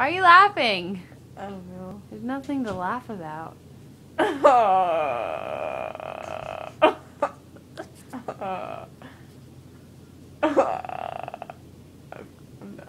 Why are you laughing? I don't know. There's nothing to laugh about. I'm done.